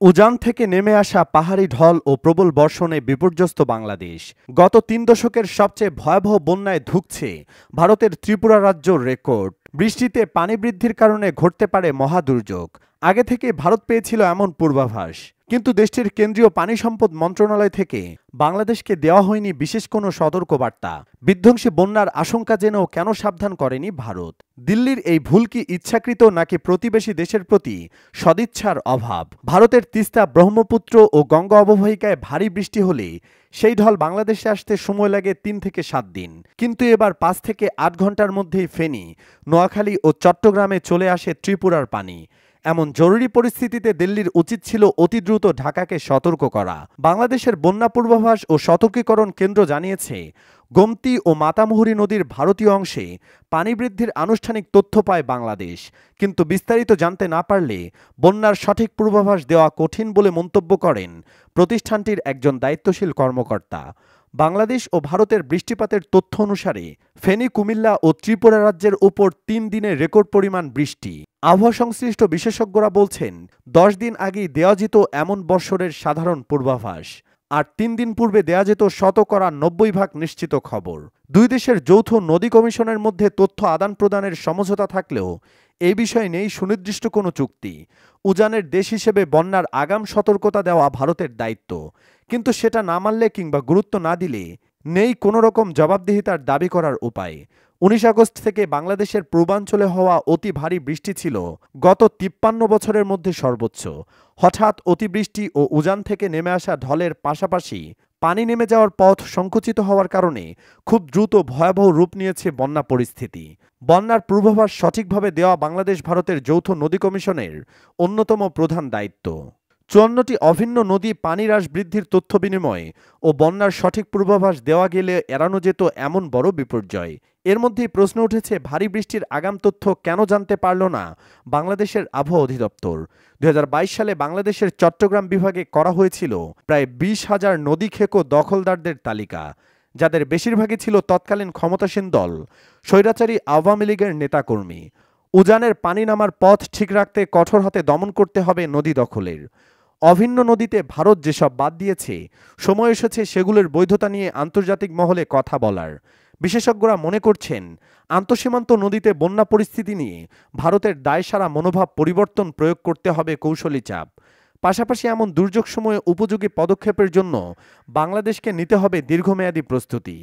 উজান থেকে নেমে আসা পাহাড়ি ঢল ও প্রবল বর্ষণে বিপর্যস্ত বাংলাদেশ। গত তিন দশকের সবচেয়ে ভয়াবহ বন্যায় ধুকছে ভারতের ত্রিপুরা রাজ্য রেকর্ড। বৃষ্টিতে পানি বৃদ্ধির কারণে ঘটতে পারে মহাদুর্যোগ আগে থেকে ভারত পেয়েছিল এমন পূর্বাভাস। কিন্তু দেশটির কেন্দ্রীয় পানি সম্পদ মন্ত্রণালয় থেকে বাংলাদেশকে দেওয়া হয়নি বিশেষ কোনো সতর্কবার্তা। বিধ্বংসী বন্যার আশঙ্কা যেন কেন সাবধান করেনি ভারত? দিল্লির এই ভুল কি ইচ্ছাকৃত নাকি প্রতিবেশী দেশের প্রতি সদিচ্ছার অভাব? ভারতের তিস্তা ব্রহ্মপুত্র ও গঙ্গা অববাহিকায় ভারী বৃষ্টি হলে সেই ঢল বাংলাদেশে আসতে সময় লাগে তিন থেকে সাত দিন। কিন্তু এবার পাঁচ থেকে আট ঘণ্টার মধ্যেই ফেনী, নোয়াখালী ও চট্টগ্রামে চলে আসে ত্রিপুরার পানি। এমন জরুরি পরিস্থিতিতে দিল্লির উচিত ছিল অতি দ্রুত ঢাকাকে সতর্ক করা। বাংলাদেশের বন্যা পূর্বাভাস ও সতর্কীকরণ কেন্দ্র জানিয়েছে গোমতী ও মাতামুহুরী নদীর ভারতীয় অংশে পানি বৃদ্ধির আনুষ্ঠানিক তথ্য পায় বাংলাদেশ। কিন্তু বিস্তারিত জানতে না পারলে বন্যার সঠিক পূর্বাভাস দেওয়া কঠিন বলে মন্তব্য করেন প্রতিষ্ঠানটির একজন দায়িত্বশীল কর্মকর্তা। বাংলাদেশ ও ভারতের বৃষ্টিপাতের তথ্য অনুসারে ফেনী, কুমিল্লা ও ত্রিপুরা রাজ্যের উপর তিন দিনে রেকর্ড পরিমাণ বৃষ্টি। আবহাওয়া সংশ্লিষ্ট বিশেষজ্ঞরা বলছেন, দশ দিন আগেই দেওয়া যেত এমন বৎসরের সাধারণ পূর্বাভাস। আর তিন দিন পূর্বে দেয়া যেত শতকরা নব্বই ভাগ নিশ্চিত খবর। দুই দেশের যৌথ নদী কমিশনের মধ্যে তথ্য আদান প্রদানের সমঝোতা থাকলেও এই বিষয়ে নেই সুনির্দিষ্ট কোনো চুক্তি। উজানের দেশ হিসেবে বন্যার আগাম সতর্কতা দেওয়া ভারতের দায়িত্ব। কিন্তু সেটা না মানলে কিংবা গুরুত্ব না দিলে নেই কোনো রকম জবাবদিহিতার দাবি করার উপায়। উনিশ আগস্ট থেকে বাংলাদেশের পূর্বাঞ্চলে হওয়া অতি ভারী বৃষ্টি ছিল গত তিপ্পান্ন বছরের মধ্যে সর্বোচ্চ। হঠাৎ অতিবৃষ্টি ও উজান থেকে নেমে আসা ঢলের পাশাপাশি পানি নেমে যাওয়ার পথ সংকুচিত হওয়ার কারণে খুব দ্রুত ভয়াবহ রূপ নিয়েছে বন্যা পরিস্থিতি। বন্যার পূর্বাভাস সঠিকভাবে দেওয়া বাংলাদেশ ভারতের যৌথ নদী কমিশনের অন্যতম প্রধান দায়িত্ব। চুয়ান্নটি অভিন্ন নদী পানি হ্রাস বৃদ্ধির তথ্য বিনিময় ও বন্যার সঠিক পূর্বাভাস দেওয়া গেলে এড়ানো যেত এমন বড় বিপর্যয়। এর মধ্যেই প্রশ্ন উঠেছে, ভারী বৃষ্টির আগাম তথ্য কেন জানতে পারল না বাংলাদেশের আবহাওয়া অধিদপ্তর? দু হাজার বাইশ সালে বাংলাদেশের চট্টগ্রাম বিভাগে করা হয়েছিল প্রায় বিশ হাজার নদী খেকো দখলদারদের তালিকা, যাদের বেশিরভাগই ছিল তৎকালীন ক্ষমতাসীন দল, স্বৈরাচারী আওয়ামী লীগের নেতাকর্মী। উজানের পানি নামার পথ ঠিক রাখতে কঠোর হাতে দমন করতে হবে নদী দখলের। অভিন্ন নদীতে ভারত যেসব বাদ দিয়েছে, সময় এসেছে সেগুলোর বৈধতা নিয়ে আন্তর্জাতিক মহলে কথা বলার। বিশেষজ্ঞরা মনে করছেন, আন্তঃসীমান্ত নদীতে বন্যা পরিস্থিতি নিয়ে ভারতের দায়সারা মনোভাব পরিবর্তন প্রয়োগ করতে হবে কৌশলী চাপ। পাশাপাশি এমন দুর্যোগ সময়ে উপযোগী পদক্ষেপের জন্য বাংলাদেশকে নিতে হবে দীর্ঘমেয়াদী প্রস্তুতি।